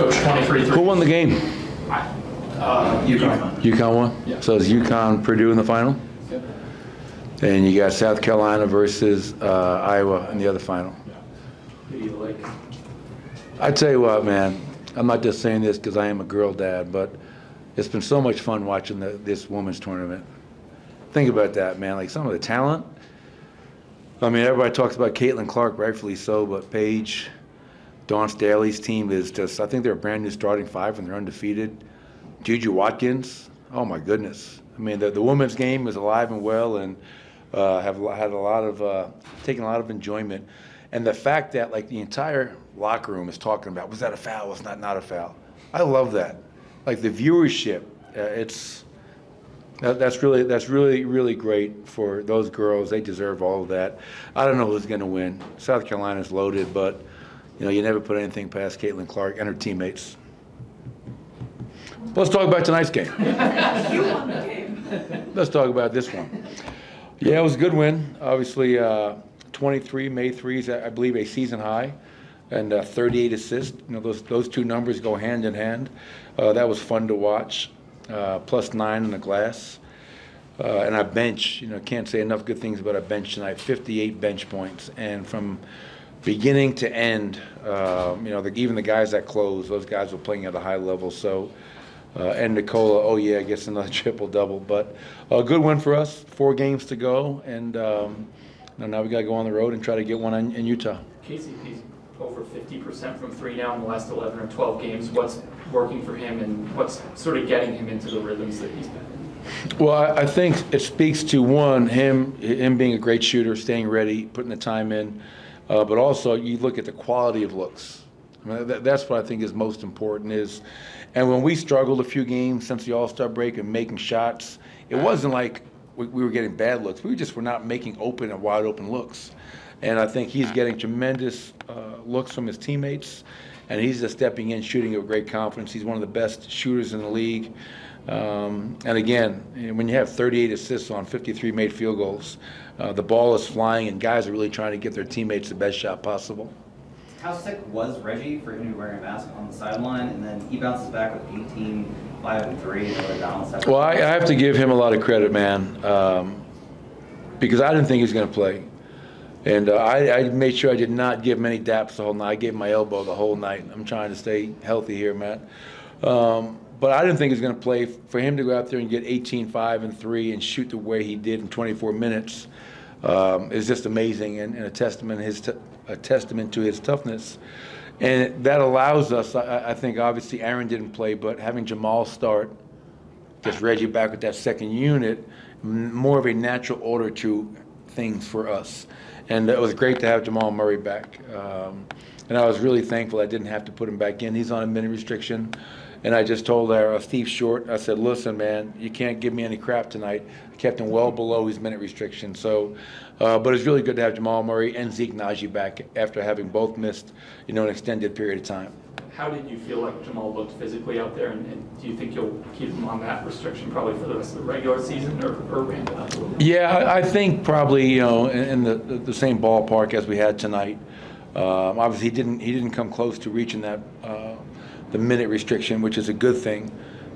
Coach 23 Who won the game? Uh, UConn. UConn won? Yeah. So it's UConn Purdue in the final? Yep. And you got South Carolina versus uh, Iowa in the other final. Who do you like? I tell you what, man, I'm not just saying this because I am a girl dad, but it's been so much fun watching the, this women's tournament. Think about that, man. Like some of the talent. I mean, everybody talks about Caitlin Clark, rightfully so, but Paige, Dawn Staley's team is just, I think they're a brand new starting five and they're undefeated. Juju Watkins, oh my goodness. I mean, the, the women's game is alive and well and uh, have had a lot of, uh, taken a lot of enjoyment. And the fact that like the entire locker room is talking about, was that a foul? Was that not a foul? I love that. Like the viewership, uh, it's, that, that's really that's really really great for those girls. They deserve all of that. I don't know who's going to win. South Carolina's loaded, but you know you never put anything past Caitlin Clark and her teammates. Let's talk about tonight's game. You won the game. Let's talk about this one. Yeah, it was a good win. Obviously, uh, 23 made threes, I I believe, a season high, and uh, 38 assists. You know, those those two numbers go hand in hand. Uh, that was fun to watch. Uh, plus nine in the glass. Uh, and our bench, you know, can't say enough good things about our bench tonight. 58 bench points, and from beginning to end, uh, you know, the, even the guys that closed, those guys were playing at a high level. So, uh, and Nikola, oh yeah, gets another triple double. But a good win for us. Four games to go, and um, you know, now we got to go on the road and try to get one in, in Utah. KCP's over 50% from three now in the last 11 or 12 games. What's working for him and what's sort of getting him into the rhythms that he's been in? Well, I, I think it speaks to one him him being a great shooter, staying ready, putting the time in, uh, but also you look at the quality of looks. I mean, that, that's what I think is most important. Is, and when we struggled a few games since the All Star break and making shots, it wasn't like we, we were getting bad looks. We just were not making open and wide open looks. And I think he's getting tremendous uh, looks from his teammates, and he's just stepping in, shooting with great confidence. He's one of the best shooters in the league. Um, and again, when you have 38 assists on 53 made field goals, uh, the ball is flying, and guys are really trying to give their teammates the best shot possible. How sick was Reggie for him to be wearing a mask on the sideline, and then he bounces back with 18, 5 and 3, and really balanced after Well, I, I have to give him a lot of credit, man, um, because I didn't think he was going to play. And uh, I, I made sure I did not give him any daps the whole night. I gave him my elbow the whole night. I'm trying to stay healthy here, Matt. Um, but I didn't think he was going to play. For him to go out there and get 18, 5, and 3 and shoot the way he did in 24 minutes um, is just amazing and, and a testament his testament to his toughness. And that allows us, I, I think, obviously Aaron didn't play, but having Jamal start, gets Reggie back with that second unit, more of a natural order to things for us. And it was great to have Jamal Murray back. Um, and I was really thankful I didn't have to put him back in. He's on a minute restriction. And I just told our, Steve Short, I said, listen, man, you can't give me any crap tonight. I kept him well below his minute restriction. So, uh, but it's really good to have Jamal Murray and Zeke Nnaji back after having both missed, you know, an extended period of time. How did you feel like Jamal looked physically out there, and, and do you think you'll keep him on that restriction probably for the rest of the regular season, or, or ramp it up a little? Yeah, I, I think probably you know in, in the the same ballpark as we had tonight. Um, obviously, he didn't he didn't come close to reaching that uh, the minute restriction, which is a good thing.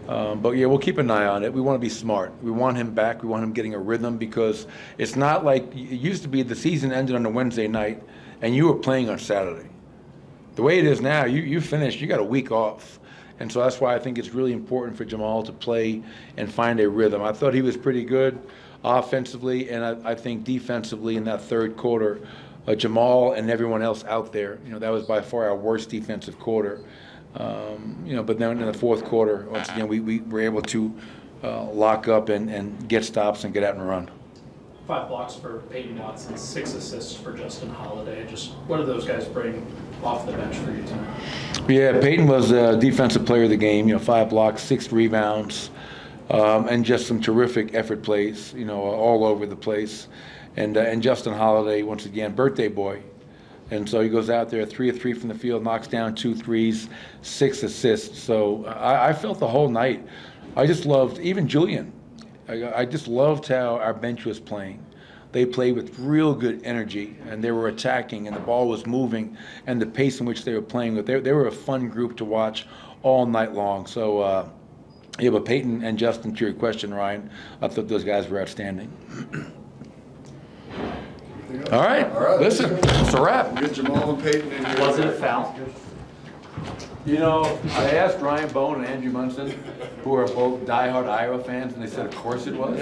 Um, but yeah, we'll keep an eye on it. We want to be smart. We want him back. We want him getting a rhythm because it's not like it used to be. The season ended on a Wednesday night, and you were playing on Saturday. The way it is now, you you finished. You got a week off. And so that's why I think it's really important for Jamal to play and find a rhythm. I thought he was pretty good offensively, and I, I think defensively in that third quarter, uh, Jamal and everyone else out there, you know, that was by far our worst defensive quarter. Um, you know, but then in the fourth quarter, once again, we, we were able to uh, lock up and, and get stops and get out and run. Five blocks for Peyton Watson, six assists for Justin Holiday. Just what do those guys bring off the bench for you tonight? Yeah, Peyton was a defensive player of the game. You know, five blocks, six rebounds, um, and just some terrific effort plays. You know, all over the place. And uh, and Justin Holiday, once again, birthday boy. And so he goes out there, three of three from the field, knocks down two threes, six assists. So I, I felt the whole night. I just loved even Julian. I, I just loved how our bench was playing. they played with real good energy and they were attacking and the ball was moving and the pace in which they were playing with. They, they were a fun group to watch all night long. So, uh, yeah, but Peyton and Justin, to your question, Ryan, I thought those guys were outstanding. All right, All right. listen, it's a wrap. Get Jamal and Peyton in here. Was it a foul? You know, I asked Ryan Bone and Andrew Munson, who are both diehard Iowa fans, and they said, of course it was.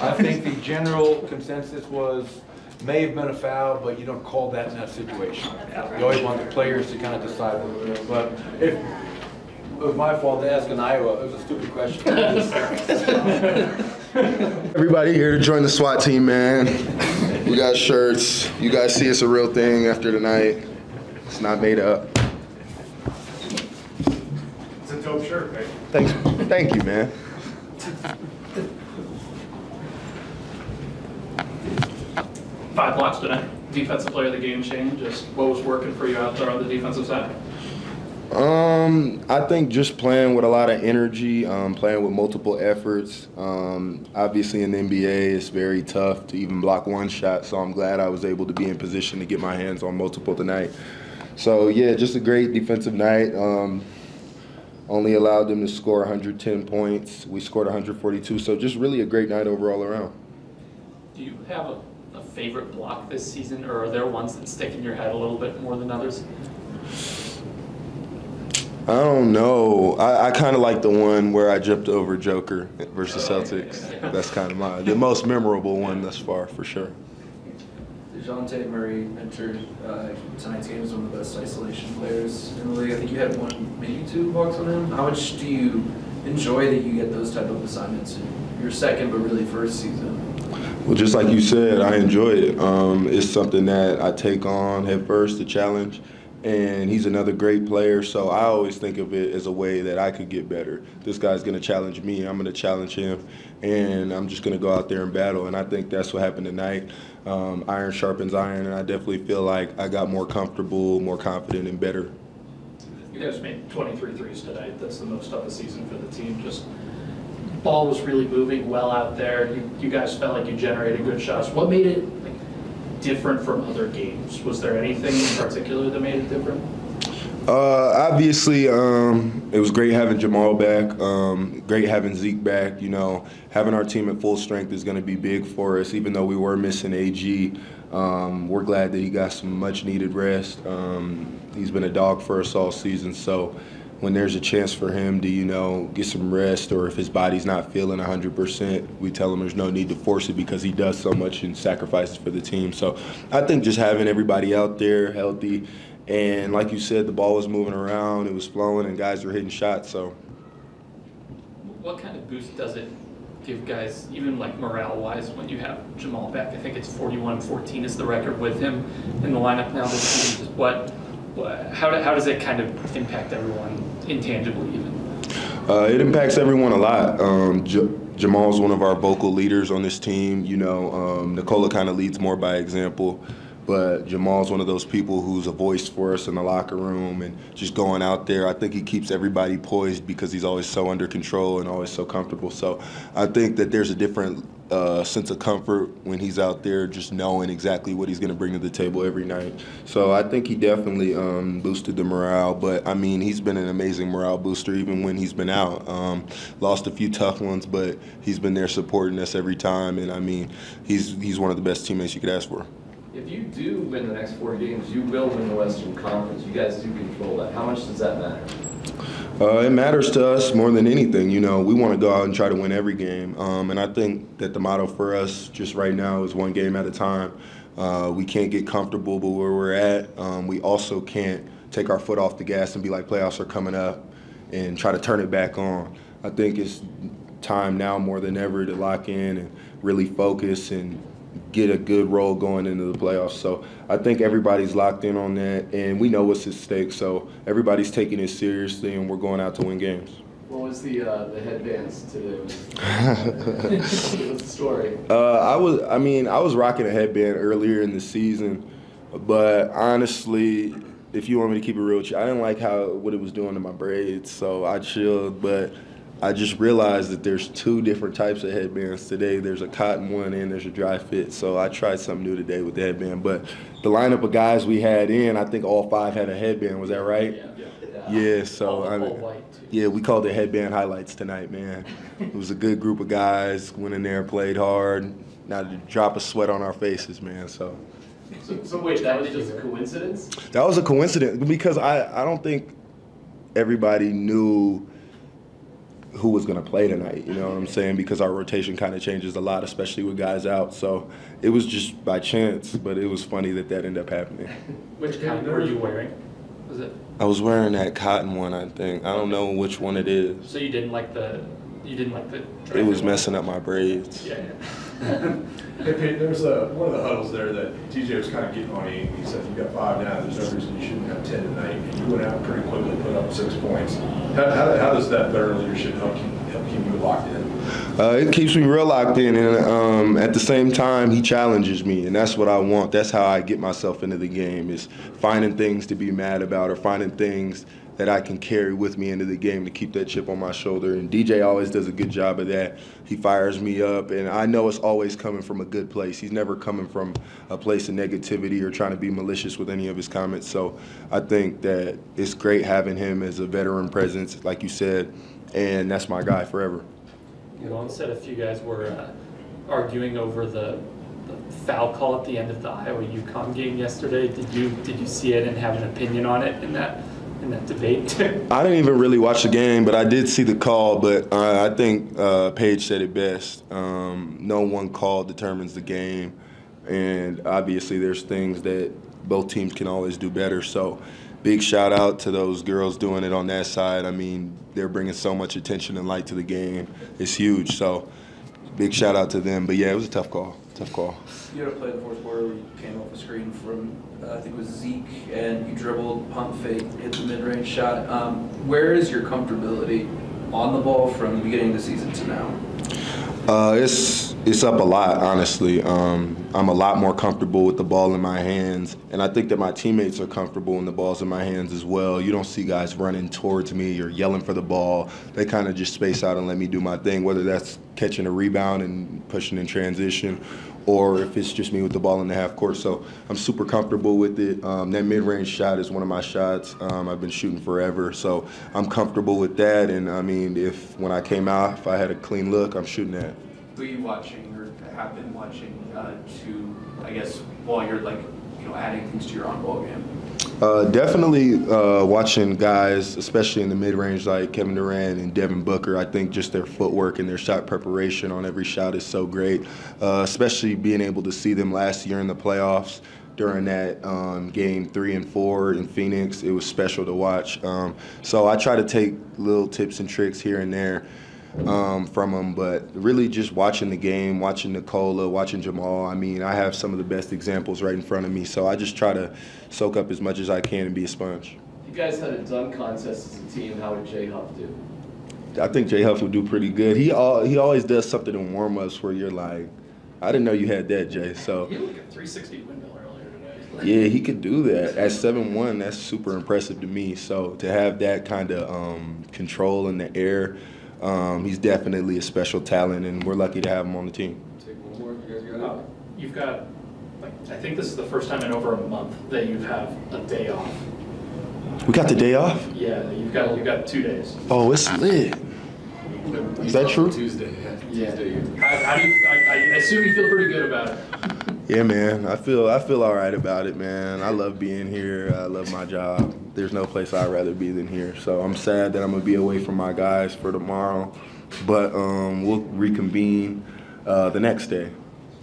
I think the general consensus was, may have been a foul, but you don't call that in that situation. You always want the players to kind of decide what it is, but if, it was my fault to ask in Iowa, it was a stupid question. Everybody here to join the SWAT team, man. We got shirts. You guys see it's a real thing after tonight. It's not made up. It's a dope shirt, right? Thanks. Thank you, man. Five blocks tonight. Defensive player of the game, Shane. Just what was working for you out there on the defensive side? Um, I think just playing with a lot of energy, um, playing with multiple efforts. Um, obviously, in the NBA, it's very tough to even block one shot. So I'm glad I was able to be in position to get my hands on multiple tonight. So yeah, just a great defensive night. Um, only allowed them to score 110 points. We scored 142. So just really a great night overall around. Do you have a, a favorite block this season, or are there ones that stick in your head a little bit more than others? I don't know. I, I kind of like the one where I jumped over Joker versus Celtics. That's kind of my the most memorable one thus far for sure. DeJounte Murray entered uh, tonight's game as one of the best isolation players in the league. I think you had one, maybe two blocks on him. How much do you enjoy that you get those type of assignments in your second, but really first season? Well, just like you said, I enjoy it. Um, it's something that I take on head first, the challenge. And he's another great player, so I always think of it as a way that I could get better. This guy's going to challenge me, I'm going to challenge him, and I'm just going to go out there and battle. And I think that's what happened tonight. Um, iron sharpens iron, and I definitely feel like I got more comfortable, more confident, and better. You guys made 23 threes tonight. That's the most of the season for the team. Just ball was really moving well out there. You, you guys felt like you generated good shots. What made it different from other games? Was there anything in particular that made it different? Uh, obviously, um, it was great having Jamal back. Um, great having Zeke back. You know, having our team at full strength is going to be big for us. Even though we were missing AG, um, we're glad that he got some much-needed rest. Um, he's been a dog for us all season. So, when there's a chance for him to, you know, get some rest, or if his body's not feeling 100%, we tell him there's no need to force it because he does so much and sacrifices for the team. So, I think just having everybody out there healthy. And like you said, the ball was moving around, it was flowing, and guys were hitting shots. So What kind of boost does it give guys, even like morale-wise, when you have Jamal back? I think it's 41-14 is the record with him in the lineup now this season. What, what how, how does it kind of impact everyone intangibly even? uh, it impacts everyone a lot. Um, Jamal's one of our vocal leaders on this team. You know, um, Nikola kind of leads more by example. But Jamal's one of those people who's a voice for us in the locker room and just going out there. I think he keeps everybody poised because he's always so under control and always so comfortable. So I think that there's a different uh, sense of comfort when he's out there just knowing exactly what he's going to bring to the table every night. So I think he definitely um, boosted the morale. But I mean, he's been an amazing morale booster even when he's been out. Um, lost a few tough ones, but he's been there supporting us every time. And I mean, he's he's one of the best teammates you could ask for. If you do win the next four games, you will win the Western Conference. You guys do control that. How much does that matter? Uh, it matters to us more than anything. You know, we want to go out and try to win every game. Um, and I think that the motto for us just right now is one game at a time. Uh, we can't get comfortable with where we're at. Um, we also can't take our foot off the gas and be like playoffs are coming up and try to turn it back on. I think it's time now more than ever to lock in and really focus and get a good roll going into the playoffs. So I think everybody's locked in on that, and we know what's at stake. So everybody's taking it seriously, and we're going out to win games. What was the uh, the headbands today? What's the story? Uh, I was, I mean, I was rocking a headband earlier in the season, but honestly, if you want me to keep it real, with I didn't like how what it was doing to my braids, so I chilled. But I just realized that there's two different types of headbands today. There's a cotton one and there's a dry fit. So I tried something new today with the headband. But the lineup of guys we had in, I think all five had a headband. Was that right? Yeah. so All- I mean, white, yeah, we called it headband highlights tonight, man. it was a good group of guys. Went in there, played hard. Not a drop of sweat on our faces, man. So So, so wait, that was just a coincidence? that was a coincidence because I, I don't think everybody knew who was going to play tonight. You know what I'm saying? Because our rotation kind of changes a lot, especially with guys out. So it was just by chance, but it was funny that that ended up happening. Which kind were you wearing? Was it, I was wearing that cotton one, I think. I don't know which one it is. so you didn't like the, you didn't like the? It was messing up my braids. Yeah, Hey, Pete, there's a, one of the huddles there that DJ was kind of getting on you. He said, you got five now, there's no reason you shouldn't have 10 tonight. And you went out pretty quickly, put up six points. How, how, how does that better leadership help keep, help keep you locked in? Uh, it keeps me real locked in, and um, at the same time, he challenges me, and that's what I want. That's how I get myself into the game: is finding things to be mad about, or finding things that I can carry with me into the game to keep that chip on my shoulder. And DJ always does a good job of that. He fires me up, and I know it's always coming from a good place. He's never coming from a place of negativity or trying to be malicious with any of his comments. So I think that it's great having him as a veteran presence, like you said, and that's my guy forever. You know, said a few guys were uh, arguing over the, foul call at the end of the Iowa UConn game yesterday. Did you did you see it and have an opinion on it in that in that debate? I didn't even really watch the game, but I did see the call. But uh, I think uh, Paige said it best. Um, no one call determines the game, and obviously there's things that both teams can always do better. So, big shout out to those girls doing it on that side. I mean, they're bringing so much attention and light to the game. It's huge. So, big shout out to them. But yeah, it was a tough call. Tough call. You had a play in the fourth quarter where you came off the screen from, uh, I think it was Zeke, and you dribbled, pump fake, hit the mid-range shot. Um, where is your comfortability on the ball from the beginning of the season to now? Uh, it's it's up a lot, honestly. Um, I'm a lot more comfortable with the ball in my hands, and I think that my teammates are comfortable when the ball's in my hands as well. You don't see guys running towards me or yelling for the ball. They kind of just space out and let me do my thing, whether that's catching a rebound and pushing in transition, or if it's just me with the ball in the half court. So I'm super comfortable with it. Um, that mid-range shot is one of my shots. Um, I've been shooting forever, so I'm comfortable with that. And I mean, if when I came out, if I had a clean look, I'm shooting that. You watching or have been watching uh, to, I guess, while you're like, you know, adding things to your on-ball game? Uh, definitely uh, watching guys, especially in the mid-range, like Kevin Durant and Devin Booker. I think just their footwork and their shot preparation on every shot is so great. Uh, especially being able to see them last year in the playoffs during that um, game three and four in Phoenix. It was special to watch. Um, so I try to take little tips and tricks here and there um, from them, but really just watching the game, watching Nikola, watching Jamal. I mean, I have some of the best examples right in front of me, so I just try to soak up as much as I can and be a sponge. You guys had a dunk contest as a team. How would Jay Huff do? I think Jay Huff will do pretty good. He all, he always does something in warm-ups where you're like, I didn't know you had that, Jay. So He looked at 360 windmill earlier today. yeah, he could do that at seven one. That's super impressive to me. So to have that kind of um, control in the air, um, he's definitely a special talent, and we're lucky to have him on the team. Take one more. You guys got Uh, You've got, like, I think this is the first time in over a month that you have had a day off. We got the day off. Yeah, you've got, you've got two days. Oh, it's lit. Is that true? Tuesday. Yeah. Tuesday. How, how do you, I, I assume you feel pretty good about it. Yeah, man. I feel I feel all right about it, man. I love being here. I love my job. There's no place I'd rather be than here. So I'm sad that I'm gonna be away from my guys for tomorrow, but um, we'll reconvene uh, the next day.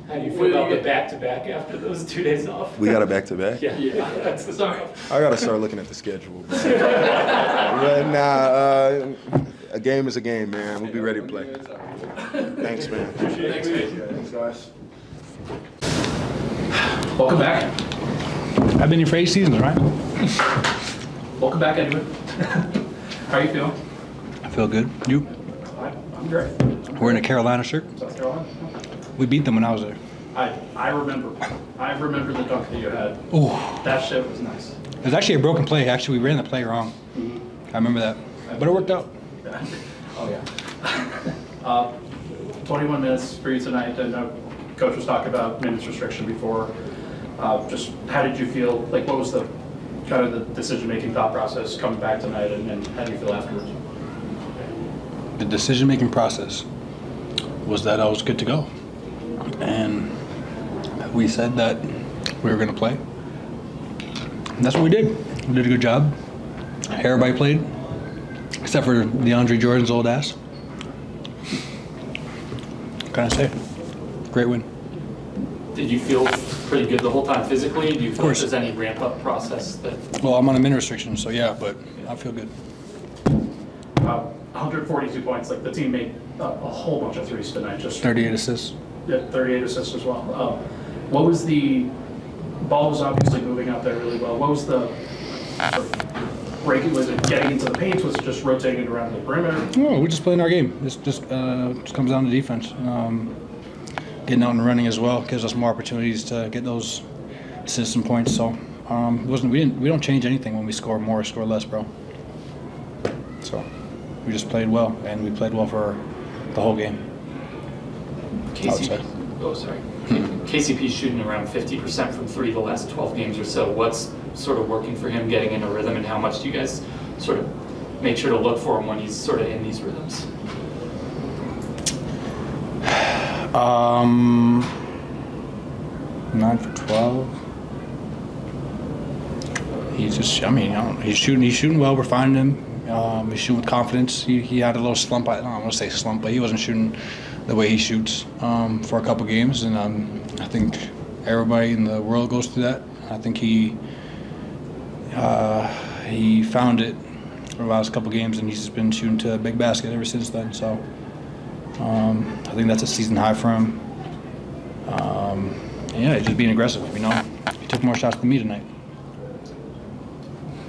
How do you feel about the back-to-back after those two days off? We got a back to back. Yeah, that's the Sorry. I gotta start looking at the schedule. but nah, uh, a game is a game, man. We'll be ready to play. Thanks, man. Thanks, mate. Thanks, guys. Welcome back. I've been here for eight seasons, right? Welcome back, Edwin. How are you feeling? I feel good. You? I'm great. Wearing a Carolina shirt. South Carolina? We beat them when I was there. I, I remember. I remember the dunk that you had. Oh, That shit was nice. it was actually a broken play. Actually, we ran the play wrong. I remember that, but it worked out. Oh, yeah. Uh, 21 minutes for you tonight. I know Coach was talking about minutes restriction before. Uh, Just how did you feel? Like, what was the, kind of the decision-making thought process coming back tonight, and and how do you feel afterwards? The decision-making process was that I was good to go. And we said that we were going to play. And that's what we did. We did a good job. Everybody played, except for DeAndre Jordan's old ass. What can I say? Great win. Did you feel pretty good the whole time physically? Do you feel like course. there's any ramp-up process that, Well, I'm on a min restriction, so yeah, but I feel good. Uh, 142 points, like the team made a a whole bunch of threes tonight, just 38 assists. Yeah, 38 assists as well. Uh, What was the, ball was obviously moving out there really well. What was the sort of breaking, was it getting into the paint? Was it just rotating around the perimeter? No, we're just playing our game. This just uh, just comes down to defense. Um, getting out and running as well gives us more opportunities to get those and points. So um, it wasn't we didn't we don't change anything when we score more or score less, bro. So we just played well, and we played well for the whole game. KCP? Oh, sorry. KCP shooting around 50% from three the last 12 games or so. What's sort of working for him getting in a rhythm, and how much do you guys sort of make sure to look for him when he's sort of in these rhythms? Um, nine for twelve. He's just, I mean, I he's shooting. He's shooting well. We're finding him. Um, he's shooting with confidence. He, he had a little slump. I don't want to say slump, but he wasn't shooting the way he shoots um, for a couple games, and um, I think everybody in the world goes through that. I think he uh, he found it for the last couple games, and he's just been shooting to a big basket ever since then. So. Um, I think that's a season high for him. Um, yeah, just being aggressive. You know, he took more shots than me tonight.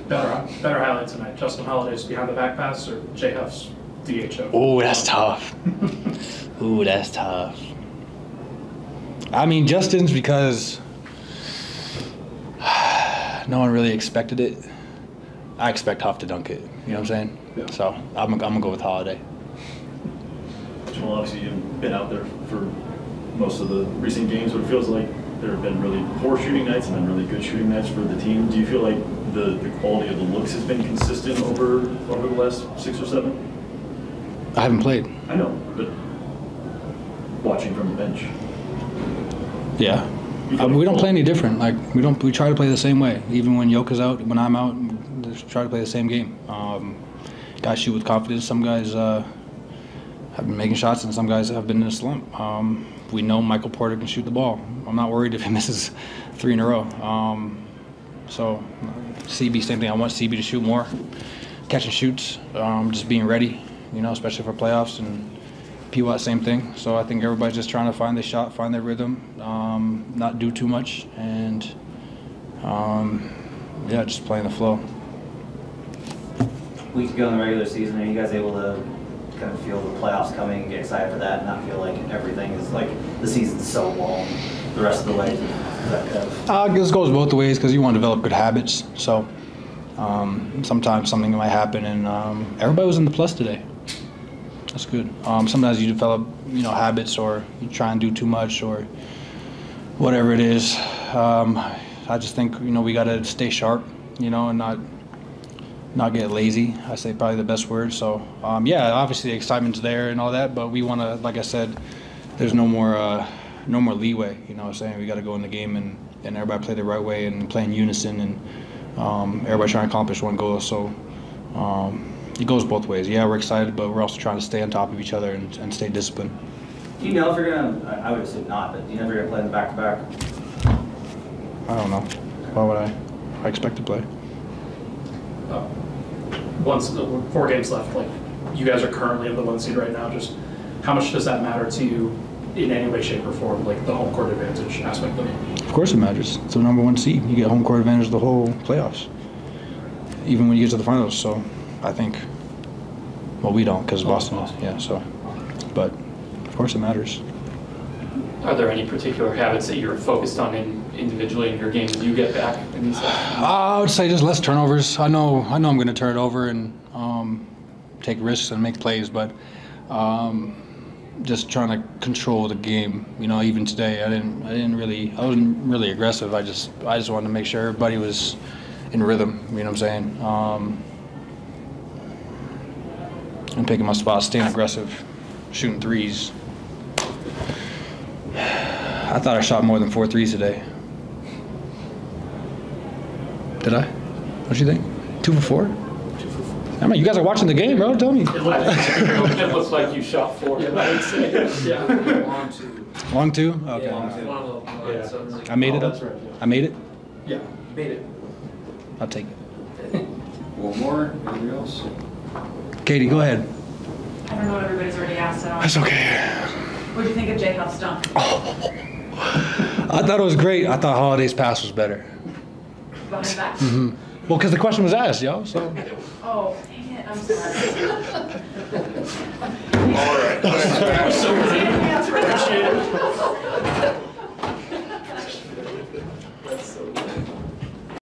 Better, better highlight tonight. Justin Holiday's behind the back pass or Jay Huff's DHO? Oh, that's tough. Ooh, that's tough. I mean, Justin's because no one really expected it. I expect Huff to dunk it. You know what I'm saying? Yeah. So I'm, I'm gonna go with Holiday. Well, obviously you've been out there for most of the recent games, but it feels like there have been really poor shooting nights and then really good shooting nights for the team. Do you feel like the, the quality of the looks has been consistent over over the last six or seven? I haven't played. I know, but watching from the bench. Yeah. We don't play any different. Like we don't. We try to play the same way. Even when Yoka's out, when I'm out, try to play the same game. Um, guys shoot with confidence. Some guys uh, have been making shots, and some guys have been in a slump. Um, we know Michael Porter can shoot the ball. I'm not worried if he misses three in a row. Um, so CB, same thing. I want CB to shoot more, catch and shoots, um, just being ready. You know, especially for playoffs and. P-Watt, same thing. So I think everybody's just trying to find their shot, find their rhythm, um, not do too much, and um, yeah, just playing the flow. Week to go in the regular season, are you guys able to of feel the playoffs coming and get excited for that and not feel like everything is like the season's so long the rest of the way? Uh, this goes both ways because you want to develop good habits. So um, sometimes something might happen, and um, everybody was in the plus today. That's good. Um, sometimes you develop, you know, habits, or you try and do too much, or whatever it is. Um, I just think you know we got to stay sharp, you know, and not not get lazy. I say probably the best word. So um, yeah, obviously the excitement's there and all that, but we want to, like I said, there's no more uh, no more leeway. You know what I'm saying? We got to go in the game and, and everybody play the right way and play in unison and um, everybody trying to accomplish one goal. So um, it goes both ways. Yeah, we're excited, but we're also trying to stay on top of each other and, and stay disciplined. Do you know if you're gonna? I I would assume not, but do you know if you're gonna play in the back to back? I don't know. Why would I? I expect to play. Uh, Once, four games left, like, you guys are currently in the one seed right now, just how much does that matter to you in any way, shape, or form, like the home court advantage aspect of it? Of course it matters. It's the number one seed. You get home court advantage the whole playoffs, even when you get to the finals. So I think, well, we don't because Boston is. Yeah. So, but of course it matters. Are there any particular habits that you're focused on in individually in your game that you get back in these? I would say just less turnovers. I know I know I'm going to turn it over and um, take risks and make plays, but Um, just trying to control the game. You know, even today, I didn't. I didn't really. I wasn't really aggressive. I just. I just wanted to make sure everybody was in rhythm. You know what I'm saying? Um, and picking my spots, staying aggressive, shooting threes. I thought I shot more than four threes today. Did I? What you think? Two for four? I mean, you guys are watching the game, bro. Tell me. It looks, it looks like you shot four, I would say. Yeah. On to, Long two? Okay. yeah, one of them, Yeah. so like- I made it. Oh, that's right, I made it. Yeah. Made it. I'll take it. One more, anybody else? Katie, go ahead. I don't know what everybody's already asked, so. That's okay. What'd you think of Jay Huff's dunk? Oh. I thought it was great. I thought Holiday's pass was better. Behind back? hmm Well, because the question was asked, yo. So. Oh, dang it, I'm sorry. All right. Appreciate it.